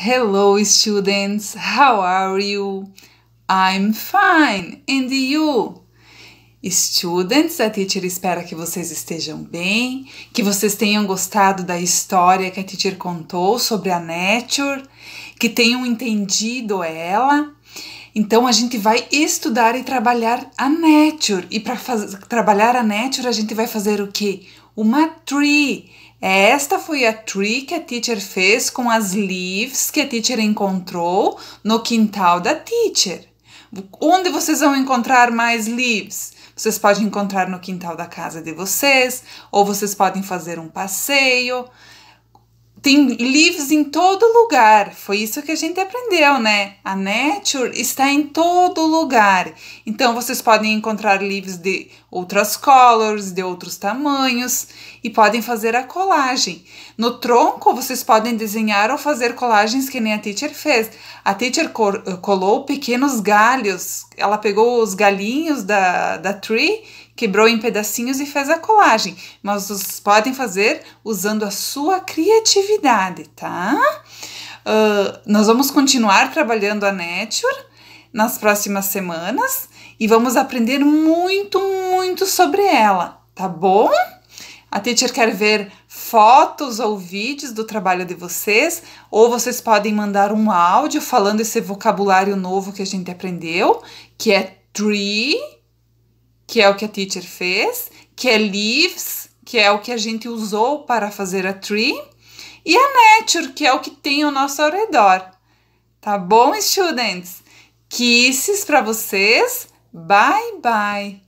Hello, students. How are you? I'm fine. And you? Students, a teacher espera que vocês estejam bem, que vocês tenham gostado da história que a teacher contou sobre a Nature, que tenham entendido ela. Então a gente vai estudar e trabalhar a Nature. E para trabalhar a Nature, a gente vai fazer o quê? Uma tree esta foi a tree que a teacher fez com as leaves que a teacher encontrou no quintal da teacher. Onde vocês vão encontrar mais leaves? Vocês podem encontrar no quintal da casa de vocês, ou vocês podem fazer um passeio tem livros em todo lugar. Foi isso que a gente aprendeu, né? A Nature está em todo lugar. Então vocês podem encontrar livros de outras colors, de outros tamanhos e podem fazer a colagem. No tronco vocês podem desenhar ou fazer colagens que nem a teacher fez. A teacher colou pequenos galhos. Ela pegou os galinhos da, da tree quebrou em pedacinhos e fez a colagem, mas vocês podem fazer usando a sua criatividade, tá? Uh, nós vamos continuar trabalhando a Nature nas próximas semanas e vamos aprender muito, muito sobre ela, tá bom? A teacher quer ver fotos ou vídeos do trabalho de vocês, ou vocês podem mandar um áudio falando esse vocabulário novo que a gente aprendeu, que é tree que é o que a teacher fez, que é leaves, que é o que a gente usou para fazer a tree, e a nature, que é o que tem ao nosso redor. Tá bom, students? Kisses para vocês. Bye, bye.